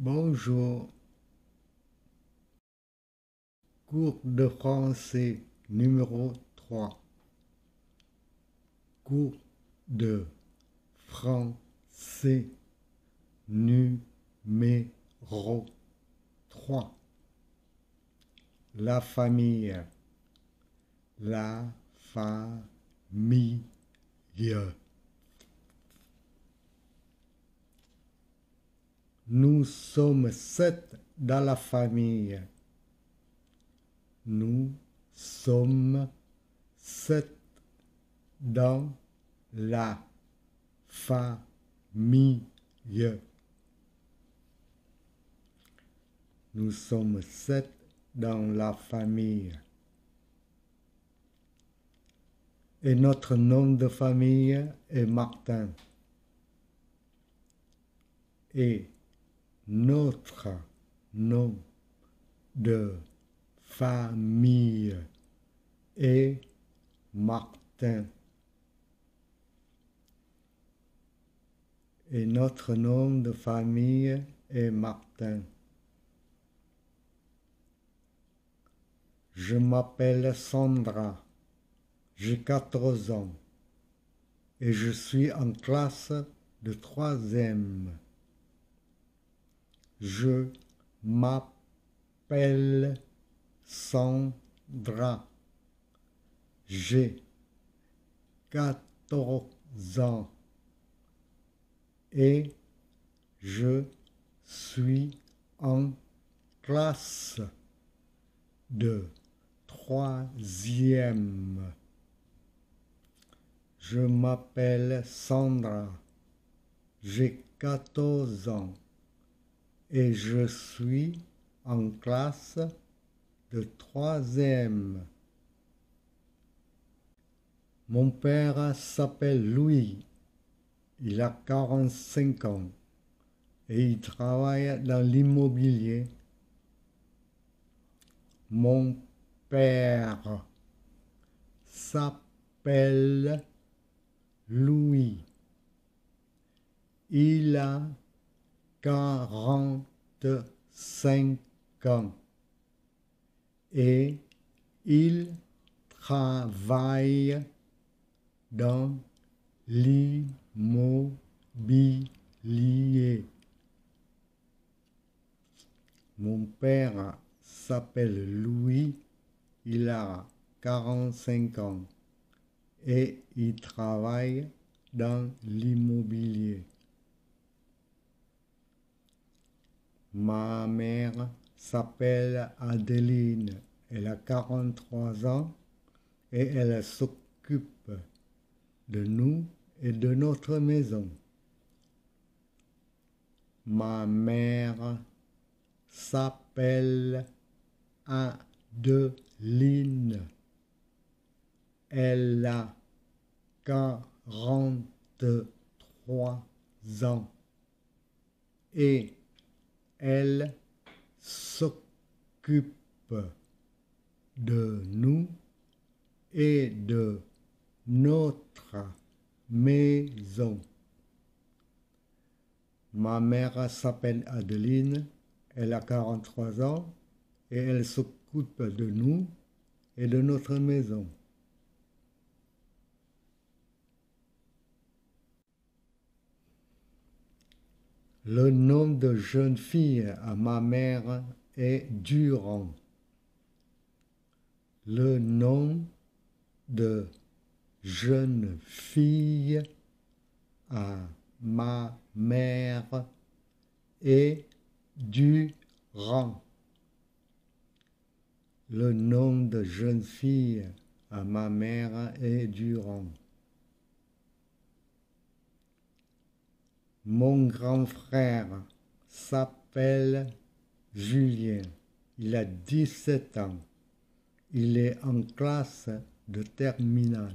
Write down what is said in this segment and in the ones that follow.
Bonjour. Cours de français numéro 3. Cours de français numéro 3. La famille. La famille. Nous sommes sept dans la famille. Nous sommes sept dans la famille. Nous sommes sept dans la famille. Et notre nom de famille est Martin. Et notre nom de famille est Martin. Et notre nom de famille est Martin. Je m'appelle Sandra, j'ai 14 ans et je suis en classe de troisième. Je m'appelle Sandra. J'ai 14 ans et je suis en classe de troisième. Je m'appelle Sandra. J'ai 14 ans et je suis en classe de troisième. Mon père s'appelle Louis. Il a 45 ans et il travaille dans l'immobilier. Mon père s'appelle Louis. Il a 45 ans et il travaille dans l'immobilier. Mon père s'appelle Louis, il a 45 ans et il travaille dans l'immobilier. Ma mère s'appelle Adeline, elle a 43 ans et elle s'occupe de nous et de notre maison. Ma mère s'appelle Adeline. Elle a 43 ans et elle s'occupe de nous et de notre maison. Ma mère s'appelle Adeline, elle a 43 ans et elle s'occupe de nous et de notre maison. Le nom de jeune fille à ma mère est Durand. Le nom de jeune fille à ma mère est Durand. Le nom de jeune fille à ma mère est Durand. Mon grand frère s'appelle Julien. Il a 17 ans. Il est en classe de terminale.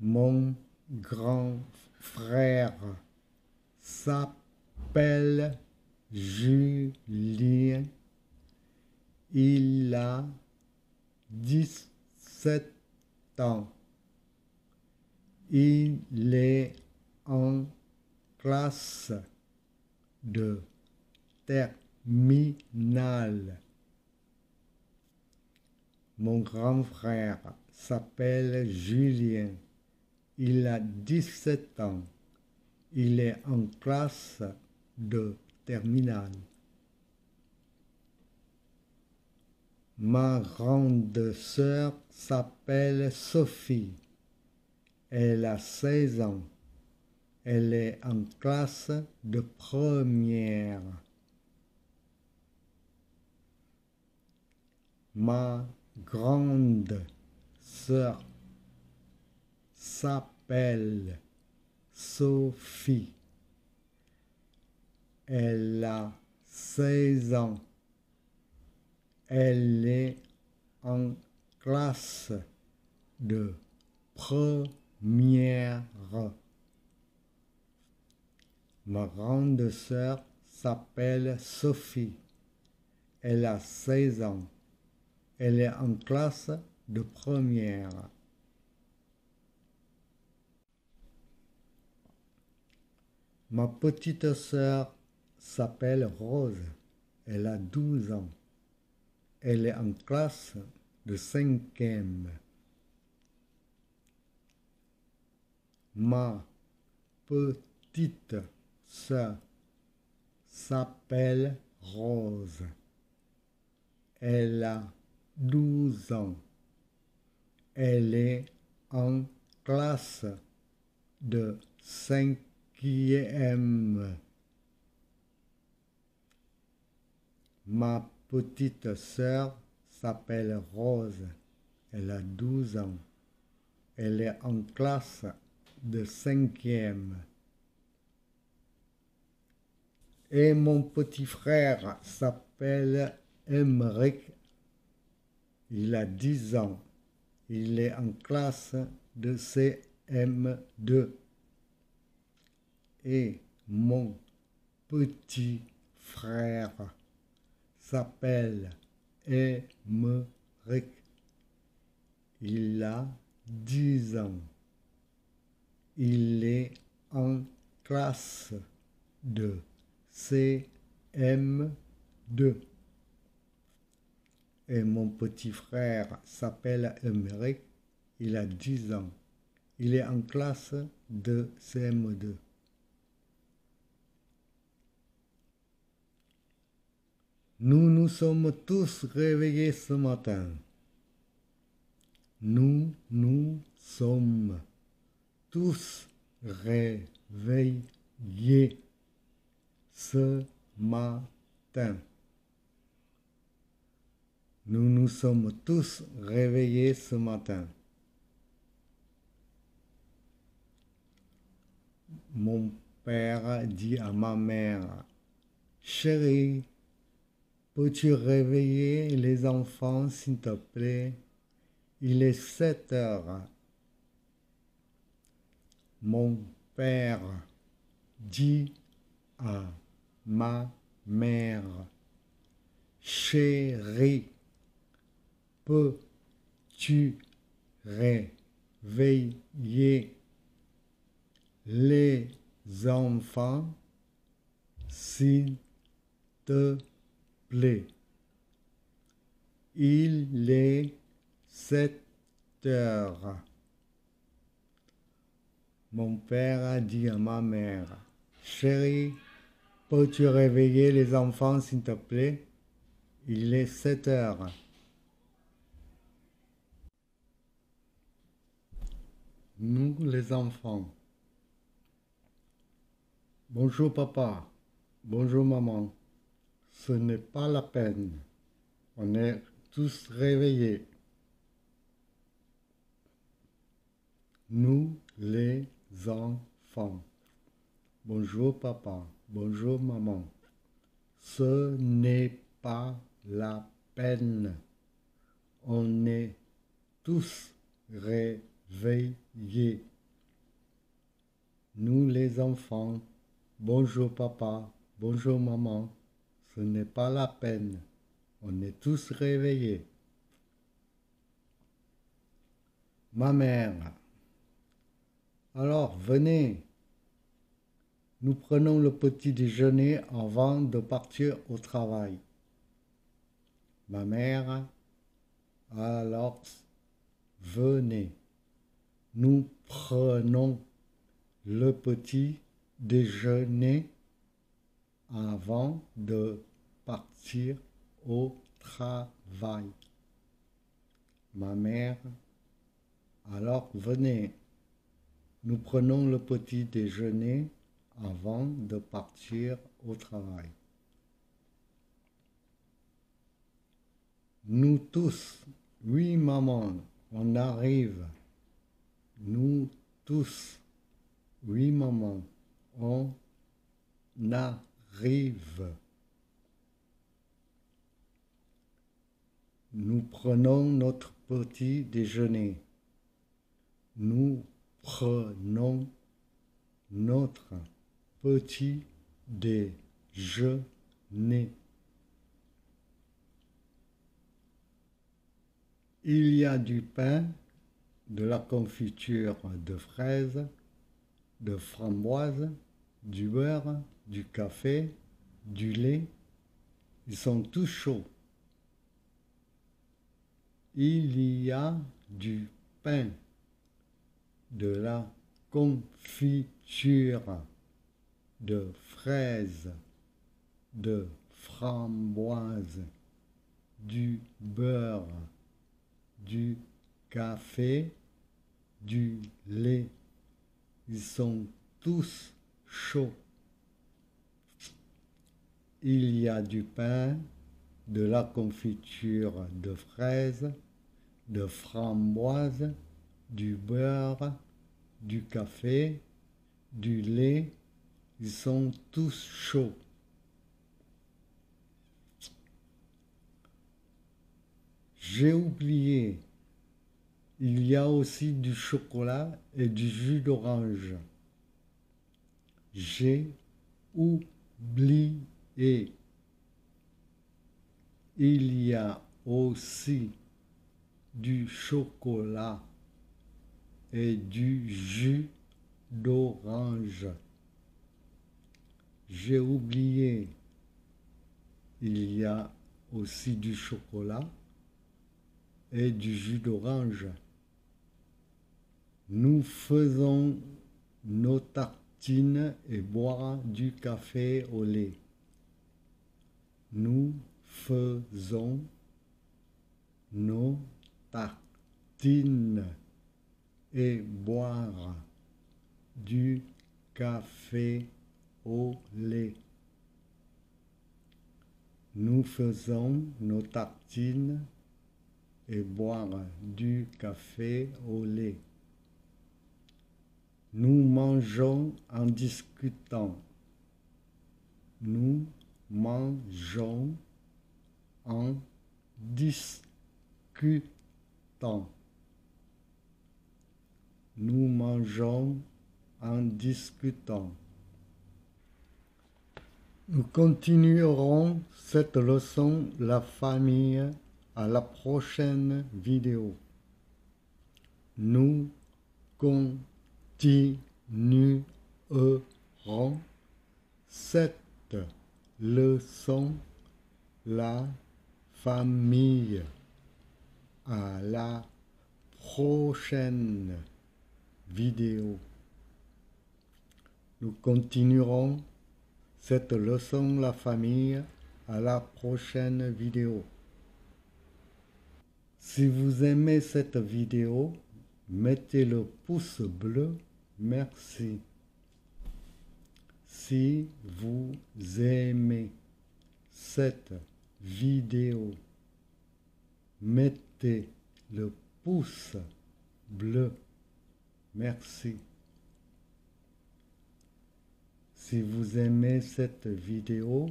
Mon grand frère s'appelle Julien. Il a 17 ans. Il est en classe de terminale. Mon grand frère s'appelle Julien. Il a 17 ans. Il est en classe de terminale. Ma grande sœur s'appelle Sophie. Elle a 16 ans. Elle est en classe de première. Ma grande sœur s'appelle Sophie. Elle a 16 ans. Elle est en classe de première. Ma grande sœur s'appelle Sophie. Elle a 16 ans. Elle est en classe de première. Ma petite sœur s'appelle Rose. Elle a 12 ans. Elle est en classe de cinquième. Ma petite s'appelle Rose. Elle a 12 ans. Elle est en classe de cinquième. Ma petite sœur s'appelle Rose. Elle a 12 ans. Elle est en classe de cinquième. Et mon petit frère s'appelle Emmerich. Il a 10 ans. Il est en classe de CM2. Et mon petit frère s'appelle Emmerich. Il a 10 ans. Il est en classe de CM2. Et mon petit frère s'appelle Emmerich. Il a 10 ans. Il est en classe de CM2. Nous nous sommes tous réveillés ce matin. Nous nous sommes tous réveillés ce matin. Nous nous sommes tous réveillés ce matin. Mon père dit à ma mère, chérie, peux-tu réveiller les enfants s'il te plaît? Il est 7 heures. Mon père dit à ma mère, chérie, peux-tu réveiller les enfants s'il te plaît? Il est sept heures. Mon père a dit à ma mère, chérie, peux-tu réveiller les enfants s'il te plaît? Il est sept heures. Nous les enfants. Bonjour papa. Bonjour maman. Ce n'est pas la peine. On est tous réveillés. Nous les enfants. Bonjour papa. Bonjour maman. Ce n'est pas la peine. On est tous réveillés. Nous les enfants. Bonjour papa. Bonjour maman. Ce n'est pas la peine. On est tous réveillés. Ma mère. Alors venez. Nous prenons le petit déjeuner avant de partir au travail. Ma mère, alors, venez. Nous prenons le petit déjeuner avant de partir au travail. Ma mère, alors venez. Nous prenons le petit déjeuner avant de partir au travail. Nous tous, oui maman, on arrive. Nous tous, oui maman, on arrive. Nous prenons notre petit déjeuner. Nous prenons notre petit déjeuner. Il y a du pain, de la confiture de fraises, de framboises, du beurre, du café, du lait. Ils sont tous chauds. Il y a du pain, de la confiture de fraises, de framboises, du beurre, du café, du lait. Ils sont tous chauds. Il y a du pain, de la confiture de fraises, de framboises, du beurre, du café, du lait. Ils sont tous chauds. J'ai oublié. Il y a aussi du chocolat et du jus d'orange. J'ai oublié. Il y a aussi du chocolat et du jus d'orange. J'ai oublié. Il y a aussi du chocolat et du jus d'orange. Nous faisons nos tartines et boire du café au lait. Nous faisons nos tartines et boire du café lait. Nous faisons nos tartines et boire du café au lait. Nous mangeons en discutant. Nous mangeons en discutant. Nous mangeons en discutant. Nous continuerons cette leçon La famille à la prochaine vidéo. Nous continuerons cette leçon La famille à la prochaine vidéo. Nous continuerons cette leçon La famille à la prochaine vidéo. Si vous aimez cette vidéo, mettez le pouce bleu. Merci. Si vous aimez cette vidéo, mettez le pouce bleu. Merci. Si vous aimez cette vidéo,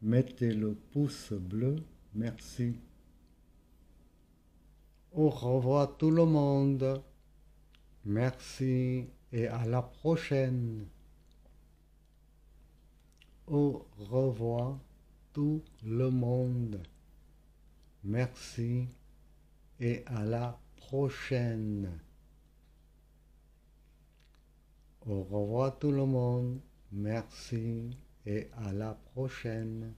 mettez le pouce bleu. Merci. Au revoir tout le monde. Merci et à la prochaine. Au revoir tout le monde. Merci et à la prochaine. Au revoir tout le monde. Merci et à la prochaine.